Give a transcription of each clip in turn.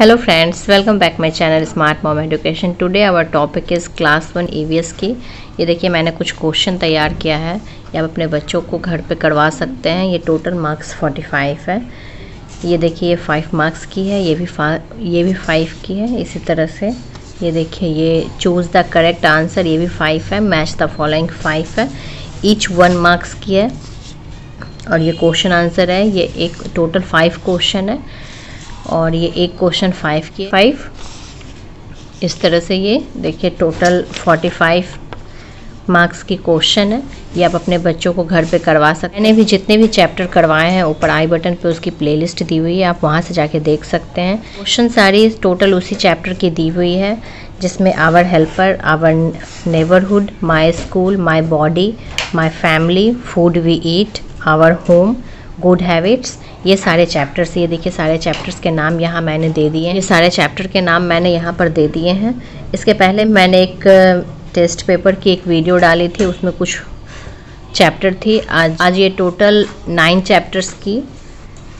hello friends, welcome back my channel smart mom education. Today our topic is class 1 EVS की. ये देखिए, मैंने कुछ क्वेश्चन तैयार किया है। ये आप अपने बच्चों को घर पे करवा सकते हैं। ये टोटल मार्क्स 45 है। ये देखिए, ये 5 मार्क्स की है। ये भी फा ये भी 5 की है। इसी तरह से ये देखिए, ये चूज़ द करेक्ट आंसर ये भी 5 है। मैच द फॉलोइंग 5 है। ईच वन मार्क्स की है। और ये क्वेश्चन आंसर है। ये एक टोटल फाइव क्वेश्चन है। और ये एक क्वेश्चन फाइव की फाइव इस तरह से ये, देखिए टोटल फोर्टी फाइव मार्क्स की क्वेश्चन है। ये आप अपने बच्चों को घर पे करवा सकते हैं मैंने भी जितने भी चैप्टर करवाए हैं, ऊपर आई बटन पे उसकी प्लेलिस्ट दी हुई है, आप वहाँ से जाके देख सकते हैं। क्वेश्चन सारी टोटल उसी चैप्टर की दी हुई है, जिसमें our helper our neighbourhood my school my body my family food we eat our home good habits ये सारे चैप्टर्स ये देखिए सारे चैप्टर्स के नाम यहाँ मैंने दे दिए हैं। ये सारे चैप्टर के नाम मैंने यहाँ पर दे दिए हैं। इसके पहले मैंने एक टेस्ट पेपर की एक वीडियो डाली थी, उसमें कुछ चैप्टर थी। आज आज ये टोटल नाइन चैप्टर्स की,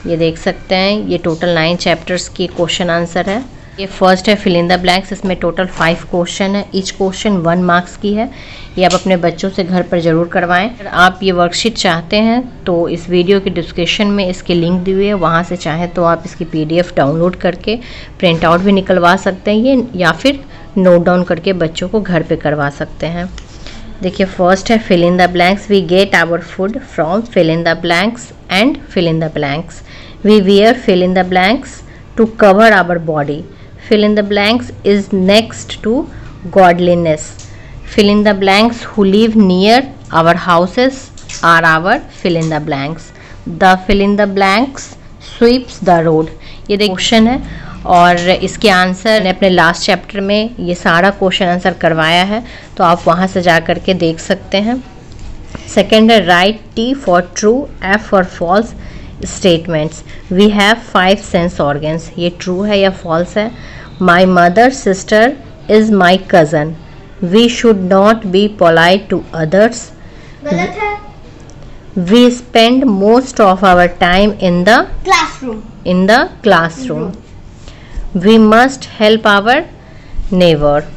ये देख सकते हैं, ये टोटल नाइन चैप्टर्स की क्वेश्चन आंसर है। ये फ़र्स्ट है फिल इन द ब्लैंक्स इसमें टोटल फाइव क्वेश्चन है। ईच क्वेश्चन वन मार्क्स की है। ये आप अपने बच्चों से घर पर ज़रूर करवाएँ। अगर आप ये वर्कशीट चाहते हैं तो इस वीडियो के डिस्क्रिप्शन में इसके लिंक दी हुई है। वहाँ से चाहें तो आप इसकी पीडीएफ डाउनलोड करके प्रिंट आउट भी निकलवा सकते हैं। ये या फिर नोट डाउन करके बच्चों को घर पर करवा सकते हैं। देखिए फ़र्स्ट है fill in the blanks we get our food from fill in the blanks and fill in the blanks we wear fill in the blanks to cover our body fill in the blanks is next to godliness fill in the blanks who live near our houses are our fill in the blanks the fill in the blanks sweeps the road ये देख question है और इसके answer ने अपने last chapter में ये सारा क्वेश्चन आंसर करवाया है तो आप वहाँ से जा कर के देख सकते हैं सेकेंड है write T for true F for false statements we have five sense organs ये ट्रू है या फॉल्स है My mother's sister is my cousin. We should not be polite to others. We spend most of our time in the classroom. In the classroom. We must help our neighbor.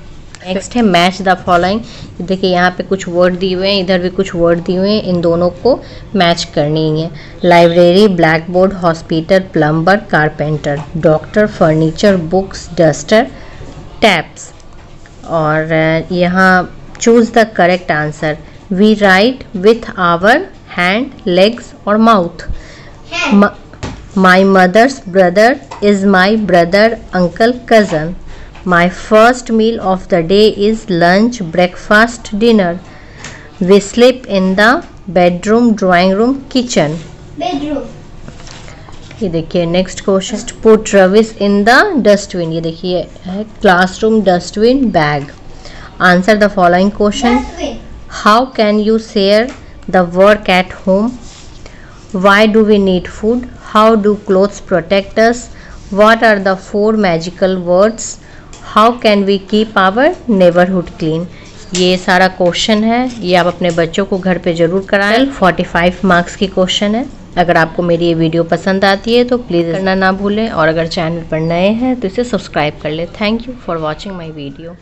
Next है match the following देखिए यहाँ पे कुछ word दिए हुए हैं इधर भी कुछ वर्ड दिए हुए हैं इन दोनों को मैच करनी है library black board hospital plumber carpenter doctor furniture books duster taps और यहाँ choose the correct answer we write with our hand legs और mouth my mother's brother is my brother uncle cousin My first meal of the day is lunch, breakfast, dinner. We sleep in the bedroom, drawing room, kitchen. Bedroom. ये देखिए next question put rubbish in the dustbin ये देखिए है classroom dustbin bag answer the following question how can you share the work at home why do we need food how do clothes protect us what are the four magical words how can we keep our neighbourhood clean ये सारा question है। ये आप अपने बच्चों को घर पे ज़रूर कराएँ। 45 मार्क्स की क्वेश्चन है। अगर आपको मेरी ये वीडियो पसंद आती है तो प्लीज़ करना ना भूलें। और अगर चैनल पर नए हैं तो इसे सब्सक्राइब कर लें। Thank you for watching my video